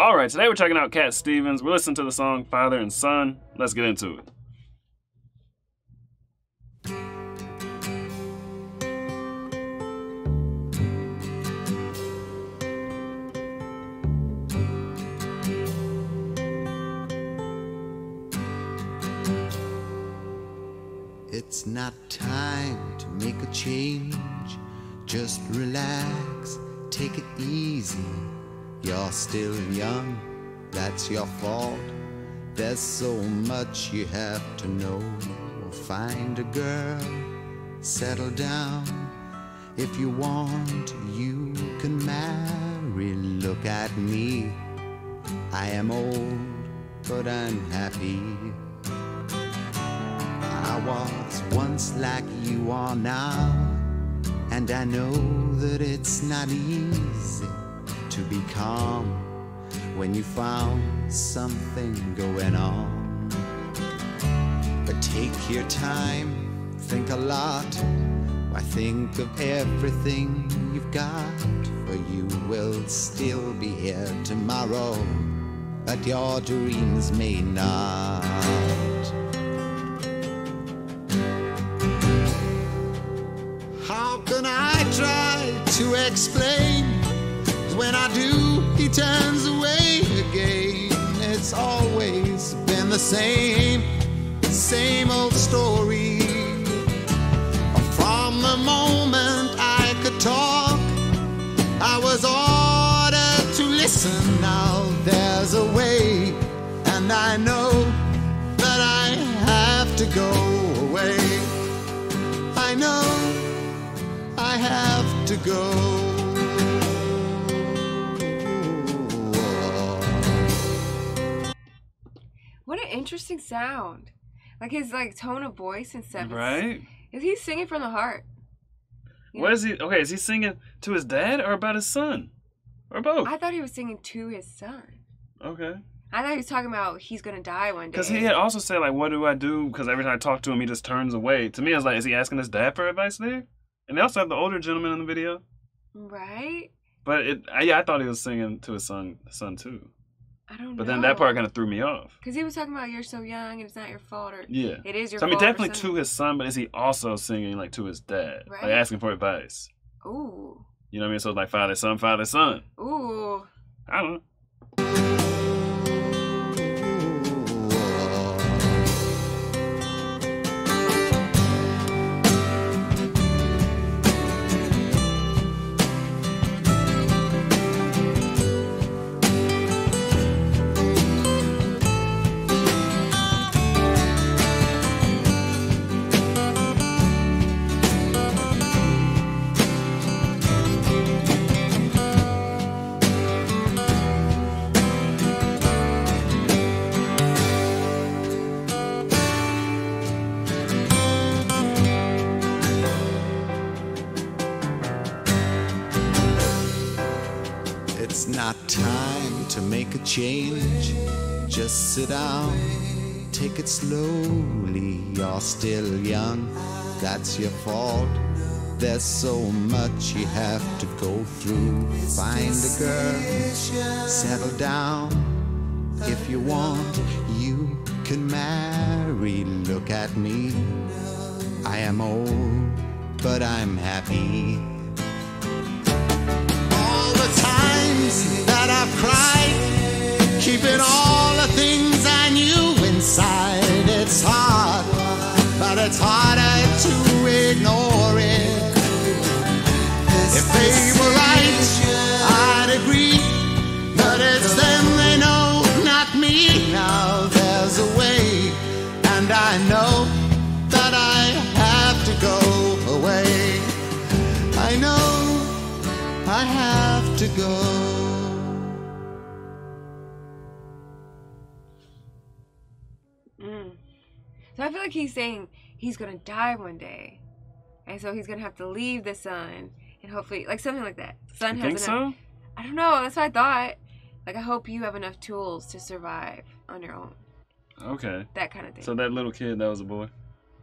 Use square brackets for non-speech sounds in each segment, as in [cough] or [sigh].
All right, today we're checking out Cat Stevens. We're listening to the song Father and Son. Let's get into it. It's not time to make a change. Just relax, take it easy. You're still young, that's your fault. There's so much you have to know. Find a girl, settle down. If you want, you can marry. Look at me. I am old, but I'm happy. I was once like you are now, and I know that it's not easy to be calm when you found something going on. But take your time, think a lot. Why think of everything you've got? For you will still be here tomorrow, but your dreams may not. How can I try to explain? When I do, he turns away again. It's always been the same, same old story. From the moment I could talk, I was ordered to listen. Now there's a way, and I know that I have to go away. I know I have to go. What an interesting sound. Like his like tone of voice and stuff. Right? Is he singing from the heart? Yeah. What is he? Okay, is he singing to his dad or about his son? Or both? I thought he was singing to his son. Okay. I thought he was talking about he's gonna die one day. Because he had also said, like, what do I do? Because every time I talk to him, he just turns away. To me, I was like, is he asking his dad for advice there? And they also have the older gentleman in the video. right? But it, I, yeah, I thought he was singing to his son, son too. I don't know. But then that part kind of threw me off. because he was talking about you're so young and it's not your fault or Yeah. it is your So I mean, definitely to his son, but is he also singing like to his dad, like asking for advice? Ooh, You know what I mean? So it's like father, son, father, son. ooh. I don't know. Make a change. Just sit down, take it slowly. You're still young, that's your fault. There's so much you have to go through. Find a girl, settle down. If you want, you can marry. Look at me. I am old, but I'm happy it's harder to ignore it. If they were right, I'd agree, but it's them they know, not me. Now there's a way, and I know that I have to go away. I know I have to go. Mm. So I feel like he's saying he's gonna die one day, and so he's gonna have to leave the son, and hopefully, like something like that. Sun You has think enough. so? I don't know. That's what I thought. Like I hope you have enough tools to survive on your own. Okay. That kind of thing. So that little kid, that was a boy.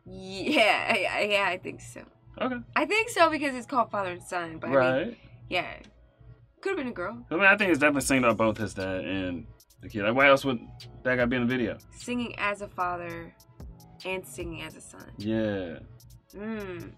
yeah, yeah, yeah, I think so. Okay. I think so because it's called father and son. But I mean, Right. yeah, Could have been a girl I mean, I think it's definitely singing about both his dad and the kid. Like, why else would that guy be in the video? singing as a father and singing as a son. Yeah. Mmm.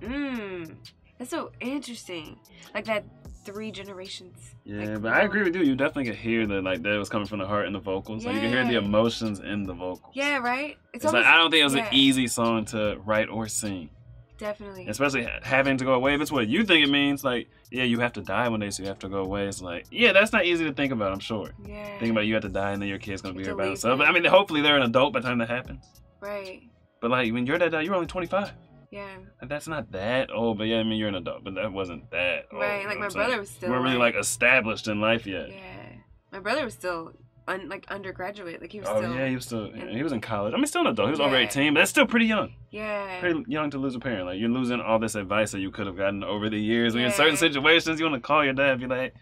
Mmm. That's so interesting. Like that three generations. Yeah, like, but I agree with you. You definitely could hear that, like, that was coming from the heart and the vocals. Like, you can hear the emotions in the vocals. Yeah, right? It's, like, I don't think it was yeah, an easy song to write or sing. Definitely. Especially having to go away. If it's what you think it means, like, yeah, you have to die one day, so you have to go away. It's like, yeah, that's not easy to think about, I'm sure. yeah. Think about you have to die and then your kid's going to be here by. But, I mean, hopefully they're an adult by the time that happens. Right. But, like, when your dad died, you were only 25. Yeah. Like, that's not that old, but yeah, I mean, you're an adult, but that wasn't that old. Right. Like my I'm saying? brother was still. Weren't really, like, established in life yet. Yeah. My brother was still un, like undergraduate. Like he was Oh still. yeah, he was still in- he was in college. I mean, still an adult. He was over eighteen, but that's still pretty young. Yeah. Pretty young to lose a parent. Like you're losing all this advice that you could have gotten over the years. When you're in certain situations, you want to call your dad, and be like, "Wait,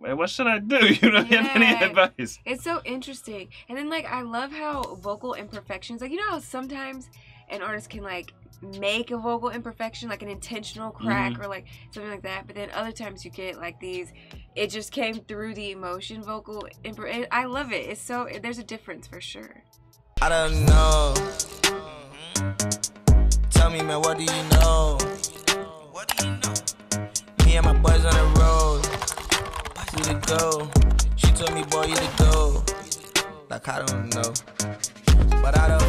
what should I do?" [laughs] You don't have any advice. It's so interesting. And then like I love how vocal imperfections like you know how sometimes an artist can like make a vocal imperfection like an intentional crack Mm-hmm. or like something like that but then other times you get like these it just came through the emotion vocal imper- it, I love it it's so there's a difference for sure I don't know. Tell me, man, what do you know? What do you know? Me and my boys on the road. Go. She told me, boy, you to go. Like, I don't know. But I don't